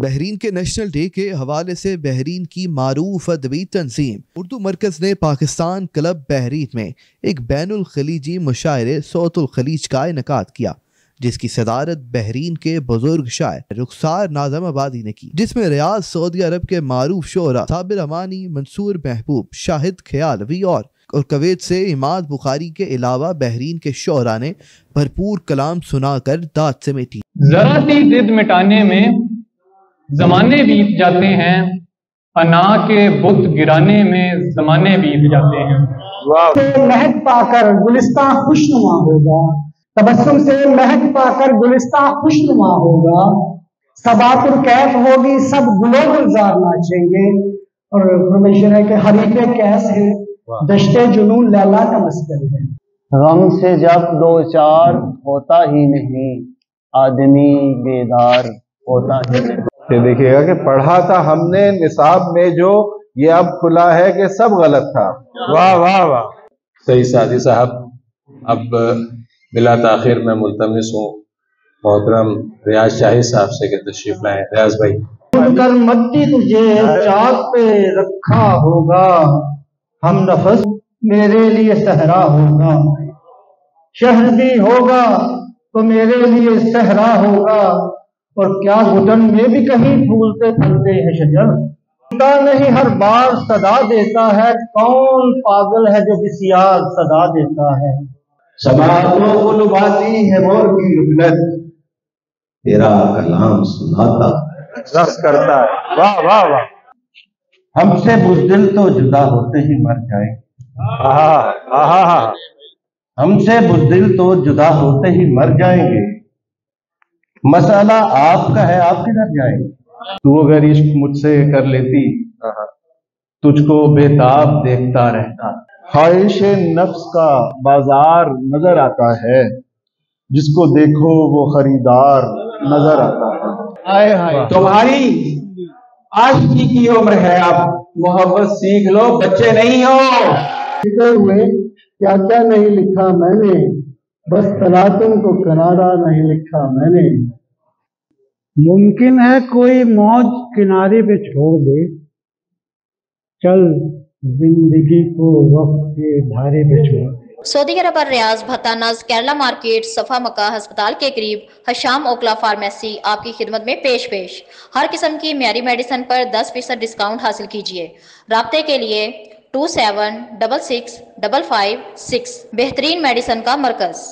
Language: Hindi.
बहरीन के नेशनल डे के हवाले से बहरीन की मारूफ अदबी तंजीम उर्दू मरकज ने पाकिस्तान क्लब बहरीन में एक बैन खलीजी मुशायरे सौतुल खलीज का इनका किया, जिसकी सदारत बहरीन के बुज़ुर्ग शायर रुखसार नाजम आबादी ने की, जिसमें रियाज सऊदी अरब के मारूफ शोरा साबिर अमानी, मंसूर महबूब, शाहिद ख्यालवी और और कवैत से इमाद बुखारी के अलावा बहरीन के शोरा ने भरपूर कलाम सुनाकर दाद समेटी। जरा सी जिद मिटाने में जमाने बीत जाते हैं अना के बुत गिराने में जमाने बीत जाते हैं। महक पाकर गुलिस्ता खुशनुमा होगा। तबस्सुम से महक पाकर गुलिस्ता खुशनुमा होगा। सबातुल कैफ होगी सब गुलो गुलजार नाचेंगे। और परमेश्वर है कि हरीफे कैस है। दशते जुनून लैला का मस्कर है। गम से जब दो चार होता ही नहीं आदमी बेदार होता ही नहीं। ये देखिएगा कि पढ़ा था हमने निसाब में जो ये अब खुला है कि सब गलत था। वाह वाह वाह। सही सादी साहब अब बिला ताखिर में मुलतमस हूँ। मोहतरम रियाज शाही साहब से के तशरीफ़ लाए। रियाज भाई। कर मट्टी तुझे चाक पे रखा होगा हम नफस मेरे लिए सहरा होगा। शहर भी होगा तो मेरे लिए सहरा होगा और क्या घुटन में भी कहीं फूलते फलते हैं शजर पता नहीं हर बार सदा देता है। कौन पागल है जो बिसियार सदा देता है? समातों को लुभाती है मोर की तेरा कलाम सुनाता रस करता है। वाह वाह वाह। हमसे बुजदिल तो जुदा होते ही मर जाए। आहा आहा। हमसे बुजदिल तो जुदा होते ही मर जाएँगे। मसाला आपका है आप किधर जाएँगे तू अगर इश्क मुझसे कर लेती तुझको बेताब देखता रहता। ख्वाहिश नफ्स का बाज़ार नज़र आता है जिसको देखो वो खरीदार नज़र आता है। आए हाय। तुम्हारी आशिकी की उम्र है आप मोहब्बत सीख लो बच्चे नहीं हो। हुए क्या क्या नहीं लिखा मैंने बस तलातुम को किनारा नहीं लिखा मैंने। मुमकिन है कोई मौज किनारे पे छोड़ दे। चल ज़िंदगी को वक्त के धारे पे छोड़ सऊदी अरब और रियाज भत्तानाज केरला मार्केट, सफ़ा मका अस्पताल के करीब, हशाम ओकला फार्मेसी, आपकी खिदमत में पेश पेश हर किस्म की म्यारी मेडिसिन पर 10 फ़ीसद डिस्काउंट हासिल कीजिए। रबते के लिए two seven double six double five six, बेहतरीन मेडिसिन का मरकज।